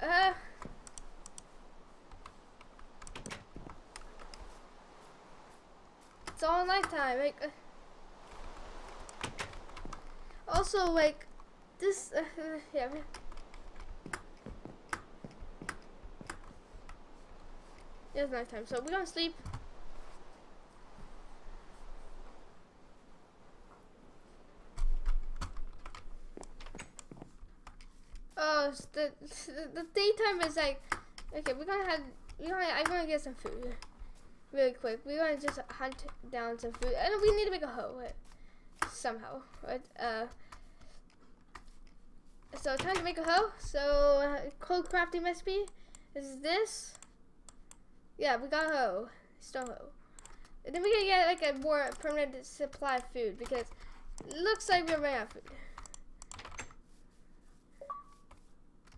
Uh. It's all nighttime. Like, uh, also, like, this, uh, yeah. It's nighttime, so we're gonna sleep. Oh, the, daytime is like, okay, we're gonna have, you know, I'm gonna get some food really quick. We're gonna just hunt down some food. And we need to make a hoe somehow. Right? Uh, so time to make a hoe. So uh, code crafting recipe is this. Yeah, we got a hoe. Stone hoe. And then we gotta get like a more permanent supply of food because it looks like we're running out of food.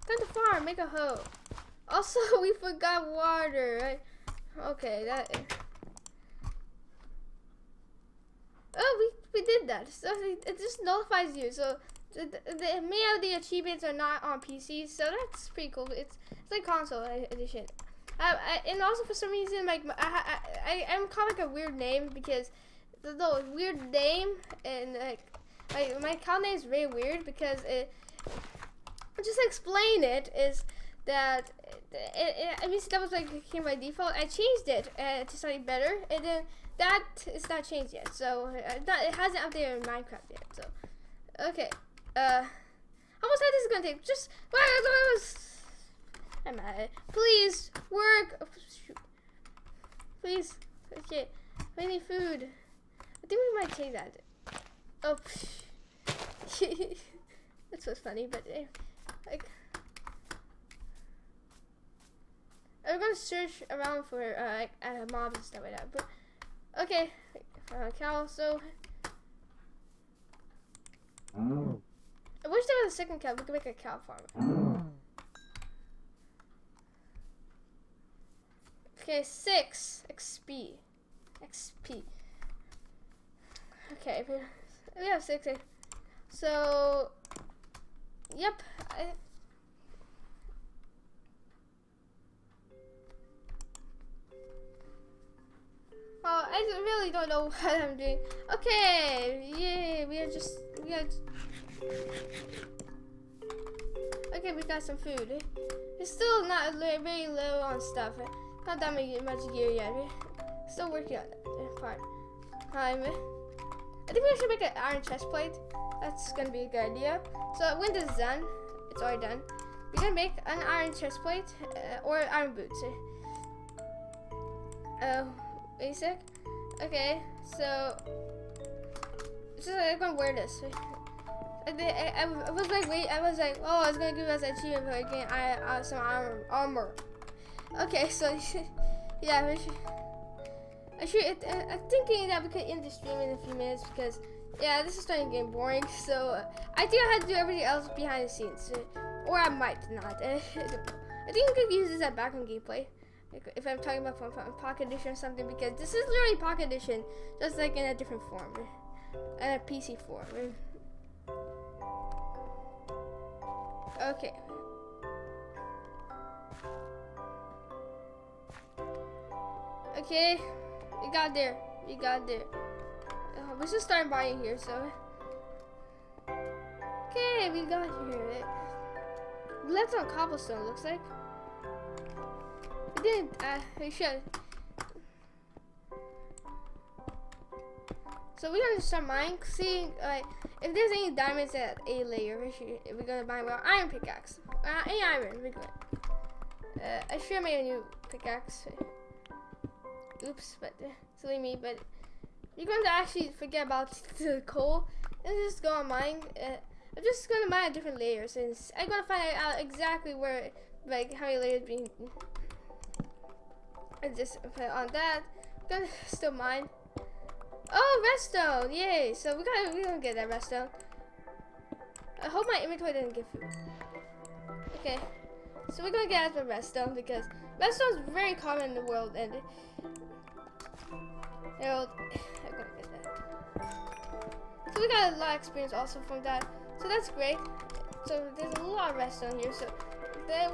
Time to farm, make a hoe. Also, we forgot water, right? Okay, that. Oh, we we did that. So it just nullifies you. So the, the, the many of the achievements are not on PC, so that's pretty cool. It's it's like console edition. Uh, I, and also for some reason, like I I, I am called like a weird name because the, the weird name and like like my account name is very weird because it. Just explain it is that it, it, I mean that was like came by default. I changed it uh, to something better, and then that is not changed yet. So uh, that, it hasn't updated in Minecraft yet. So okay, uh, how much time this is gonna take? Just I'm at Please work. Oh, Please. Okay. We need food. I think we might take that. Oh. That's what's funny, but uh, like. I'm gonna search around for uh, uh, mobs and stuff like that. But okay, uh, cow. So. I wish there was a second cow. We could make a cow farm. Okay, six XP. XP. Okay, we have six. So, yep. I, Oh, I really don't know what I'm doing. Okay, yeah, we are just, we are. Okay, we got some food. It's still not very low on stuff. Not that much gear yet. Still working on that part. Um, I think we should make an iron chest plate. That's gonna be a good idea. So when this is done, it's already done. We're gonna make an iron chest plate uh, or iron boots. Uh, basic. Okay, so just I'm gonna wear this. I, I, I, was like, wait, I was like, oh, I was gonna give us a achievement for getting I, uh, some armor. armor. Okay, so yeah, should, I. I, I'm thinking that we could end the stream in a few minutes because yeah, this is starting to get boring. So uh, I think I had to do everything else behind the scenes, uh, or I might not. I think we could use this as background gameplay if I'm talking about Pocket Edition or something, because this is literally Pocket Edition, just like in a different form, in a PC form. Okay. Okay, we got there. We got there. Uh, let's just start buying here. So, okay, we got here. Let's on cobblestone. Looks like we didn't. Uh, we should. So we're gonna start mining, seeing like if there's any diamonds at a layer. We're gonna mine with iron pickaxe. Uh, any iron, we're good. Uh, I should have made a new pickaxe. Oops, but uh, silly me. But you're going to actually forget about the coal and just go on mine. Uh, I'm just gonna mine a different layer since I'm gonna find out exactly where, like, how many layers being. I just put on that. I'm gonna still mine. Oh, redstone! Yay! So we gotta we're gonna get that redstone. I hope my inventory doesn't get food. Okay. So we're gonna get out some redstone because redstone is very common in the world and it'll, I'm gonna get that. So we got a lot of experience also from that. So that's great. So there's a lot of redstone here. So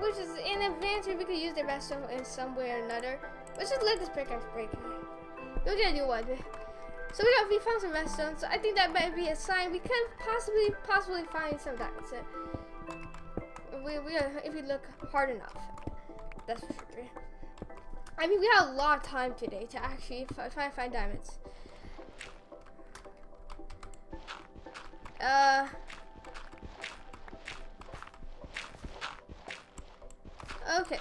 which is in advantage we could use the redstone in some way or another. Let's just let this pickaxe break. We'll get a new one. So we got we found some redstone. So I think that might be a sign we could possibly possibly find some diamonds. So we, we if we look hard enough. That's for sure. I mean, we had a lot of time today to actually try and find diamonds. Uh. Okay.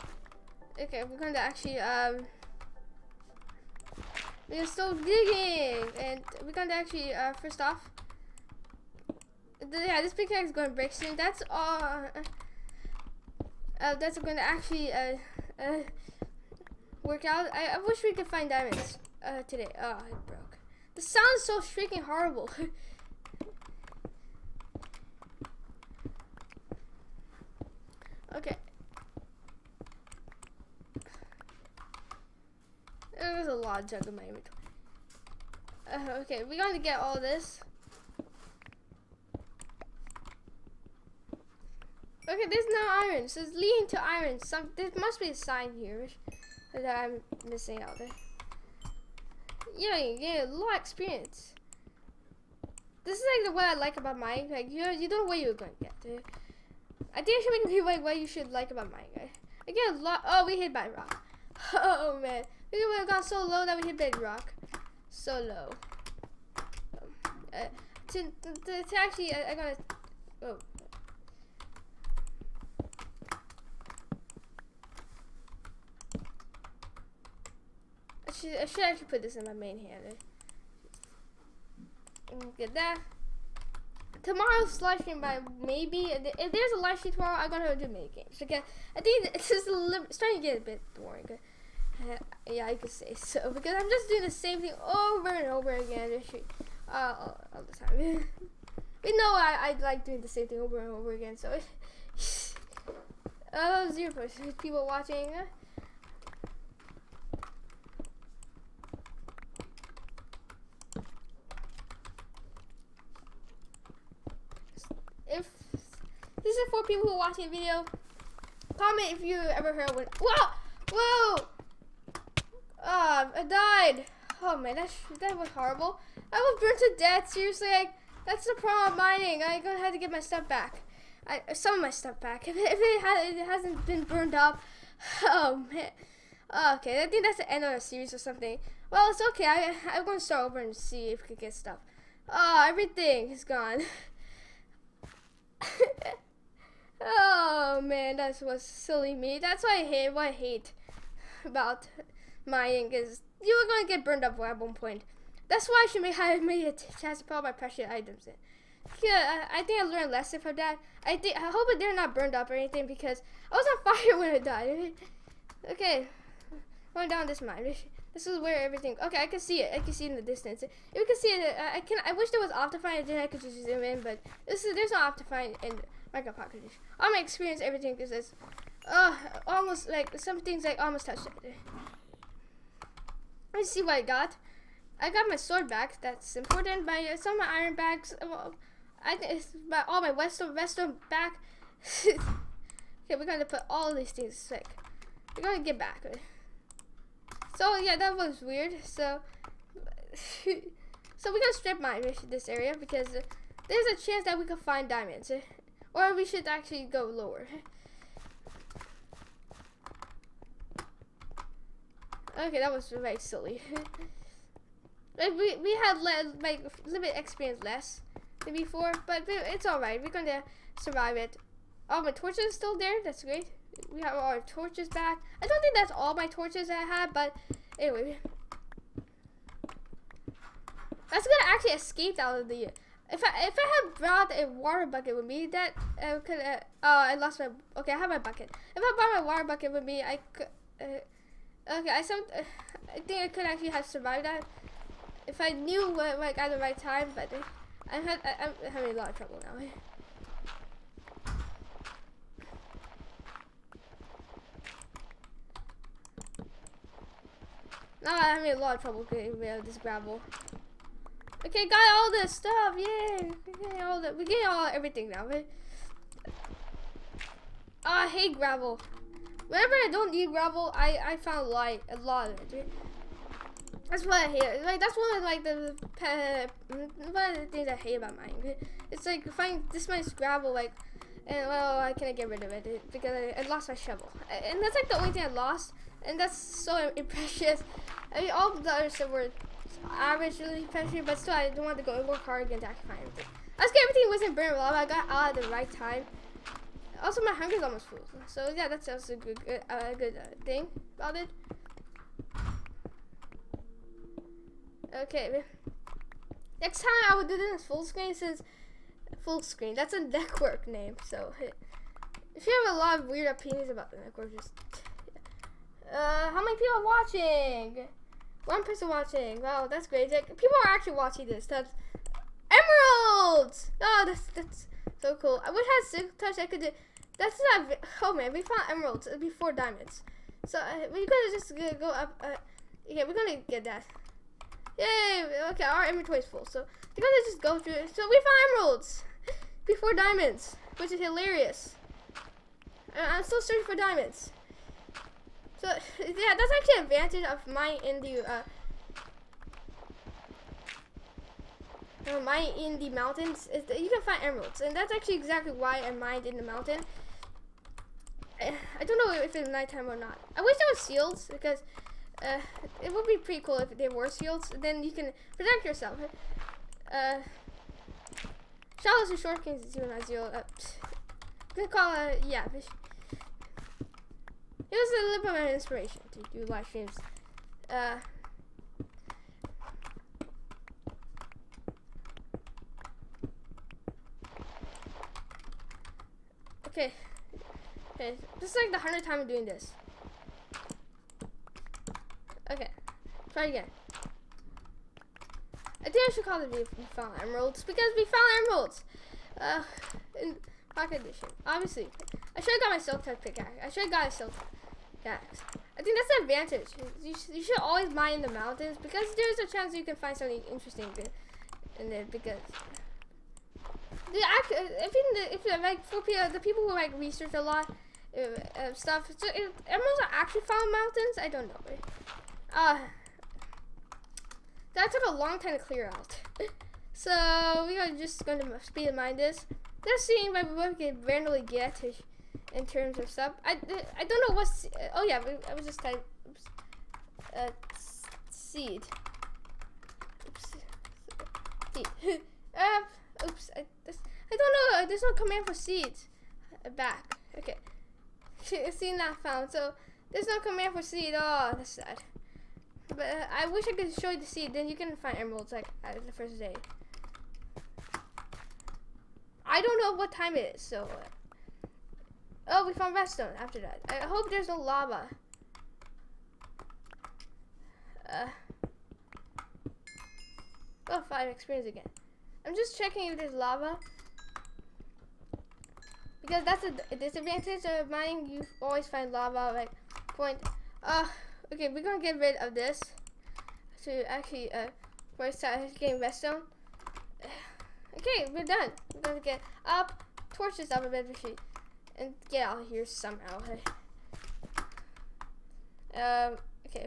Okay, we're going to actually, um, we're still digging, and we're going to actually, uh, first off, yeah, this pickaxe is going to break soon. That's all. Uh, that's going to actually uh, uh, work out. I, I, wish we could find diamonds uh, today. Oh, it broke. The sound is so freaking horrible. okay. There's a lot of junk in my inventory. Uh, okay, we're going to get all this. Iron. So it's leading to iron. Some there must be a sign here that I'm missing out there. Yeah, you get a lot of experience. This is like the what I like about mining. Like you, you don't know where you're going to get. Dude. I think I should make a video like what you should like about mining. I get a lot. Oh, we hit bedrock. Oh man, we have gone so low that we hit bedrock. So low. Um, uh, to, to, to actually, I, I gotta. Oh. Should, I should actually put this in my main hand. Get that. Tomorrow's live stream by maybe if there's a live stream tomorrow, I'm gonna do mini games. Okay, I think it's just starting to get a bit boring. Uh, yeah, I could say so because I'm just doing the same thing over and over again. Uh, all, all the time. we know I, I like doing the same thing over and over again. So, oh, zero percent people watching. Uh, if this is for people who are watching the video, comment if you ever heard when. Whoa! Whoa! Ah, I died. Oh man, that that was horrible. I was burned to death. Seriously, like that's the problem of mining. I gonna have to get my stuff back. I some of my stuff back. If it, if it, ha it hasn't been burned up, oh man. Okay, I think that's the end of the series or something. Well, it's okay. I I'm gonna start over and see if we can get stuff. Oh, everything is gone. oh man, that was silly me. That's why I hate what I hate about my mining is you were gonna get burned up at one point. That's why I should make I made a chance to put all my precious items in. Yeah, I, I think I learned a lesson from that. I think I hope they're not burned up or anything because I was on fire when I died. okay, going down this mine. This is where everything. Okay, I can see it. I can see in the distance. You can see it, I can. I wish there was Optifine, and then I could just zoom in. But this is there's no Optifine in Minecraft Pocket Edition. I'm gonna experience everything because it's uh almost like some things like almost touched it. Let's see what I got. I got my sword back. That's important. My uh, some of my iron bags. Well, I think it's my, all my western western back. okay, we're gonna put all these things like we're gonna get back. So yeah, that was weird. So So we're gonna strip mine this area because there's a chance that we could find diamonds. Or we should actually go lower. Okay, that was very silly. like we, we had le like a little bit experience less than before, but it's alright. We're gonna survive it. Oh, my torches are still there. That's great. We have our torches back. I don't think that's all my torches that I had, but anyway. That's gonna actually escape out of the. If I if I had brought a water bucket with me, that uh, could. Uh, oh, I lost my. Okay, I have my bucket. If I brought my water bucket with me, I could. Uh, okay, I some. Uh, I think I could actually have survived that if I knew like at the right time. But had, I'm having a lot of trouble now. Now I'm having a lot of trouble getting rid of this gravel. Okay, got all this stuff. Yay! We get all the we get all everything now. Right? Oh, I hate gravel. Whenever I don't need gravel, I I found light a lot of it. Right? That's what I hate. Like that's one of like the one of the things I hate about mine. It's like find this much gravel like, and well I can't get rid of it because I, I lost my shovel, and that's like the only thing I lost, and that's so imprecious. I mean all the others were average really pressure, but still I don't want to go and work hard again to actually find everything. I was everything wasn't burnt lava. I got out at the right time. Also, my hunger's almost full. So yeah, that's also a good, good, uh, good uh, thing about it. Okay. Next time I will do this full screen since full screen. That's a network name. So if you have a lot of weird opinions about the network, just uh, how many people are watching? One person watching. Wow, that's great. Like, people are actually watching this. That's emeralds. Oh, that's that's so cool. I wish I had silk touch. I could do. That's not. Oh man, we found emeralds before diamonds. So uh, we're gonna just uh, go up. Uh, yeah, we're gonna get that. Yay! Okay, our inventory is full. So we're gonna just go through. it. So we found emeralds before diamonds, which is hilarious. I'm still searching for diamonds. So yeah, that's actually an advantage of mine in the uh, uh, mine in the mountains is that you can find emeralds, and that's actually exactly why I mined in the mountain. I don't know if it's nighttime or not. I wish there was shields because uh, it would be pretty cool if there were shields. Then you can protect yourself. Uh, Shallows and short kings zero nine zero. Uh, gonna call it yeah. A little bit of inspiration to do live streams. Uh, okay. Okay, this is like the hundredth time I'm doing this. Okay, try again. I think I should call it we found emeralds because we found emeralds. Uh, in pocket edition, obviously. I should have got my silk touch pickaxe. I should have got a silk yeah, I think that's the advantage. You, sh you should always mine in the mountains because there's a chance you can find something interesting in there because the act, I think the, if like for people, the people who like research a lot uh, uh, stuff, so if are actually found mountains. I don't know. Uh, that took a long time to clear out. so we are just going to speed mine this. Let's see what we can randomly get in terms of stuff. I, I don't know what's. Oh yeah, I was just type. Oops, uh, seed. Oops. Seed. uh, oops. I, this, I don't know. There's no command for seeds. Uh, back. Okay. seed not found. So there's no command for seed. Oh, that's sad. But uh, I wish I could show you the seed. Then you can find emeralds like at the first day. I don't know what time it is, so. Uh, Oh, we found redstone after that. I hope there's no lava. Uh, oh, five experience again. I'm just checking if there's lava. Because that's a disadvantage of mining. You always find lava like point. Uh, okay, we're gonna get rid of this to actually uh, first start getting redstone. Okay, we're done. We're gonna get up torches out of every sheet and get out of here somehow. Um, okay.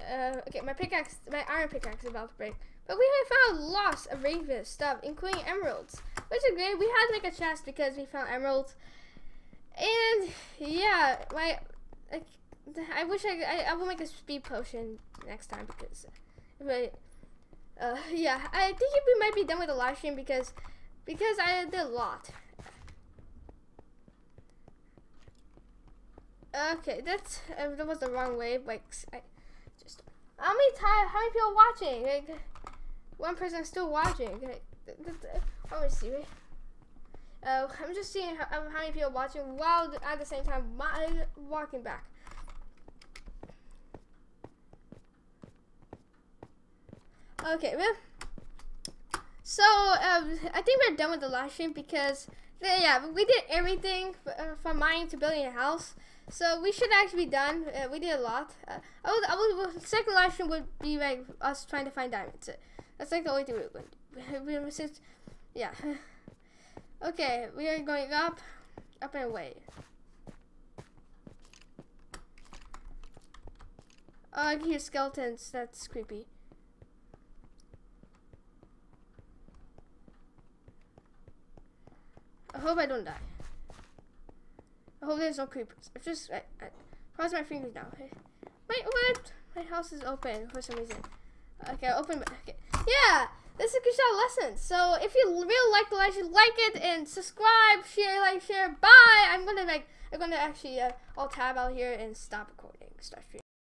Uh, okay, my pickaxe, my iron pickaxe is about to break. But we have found lots of rare stuff, including emeralds, which is great. We had to make a chest because we found emeralds. And yeah, my like, I wish I, I I will make a speed potion next time because, but uh, yeah, I think we might be done with the live stream because because I did a lot. Okay, that's uh, that was the wrong way. Like, I just how many time? How many people watching? Like, one person still watching. Let me see. Uh, I'm just seeing how, how, many people watching while at the same time my, walking back. Okay, well, so um, I think we're done with the live stream because yeah, we did everything uh, from mining to building a house. So we should actually be done. Uh, we did a lot. Uh, I would, I would, second live stream would be like us trying to find diamonds. That's like the only thing we going to do. Since, yeah. okay, we are going up, up and away. Oh, I can hear skeletons. That's creepy. I hope I don't die. I hope there's no creepers. I just I, I my fingers now. Wait, what? My house is open for some reason. Okay, open. Okay. Yeah, this is Krishna Das Lessons. So if you really like the live, like it and subscribe, share, like, share. Bye. I'm gonna like, I'm gonna actually, uh, I'll tab out here and stop recording, start streaming.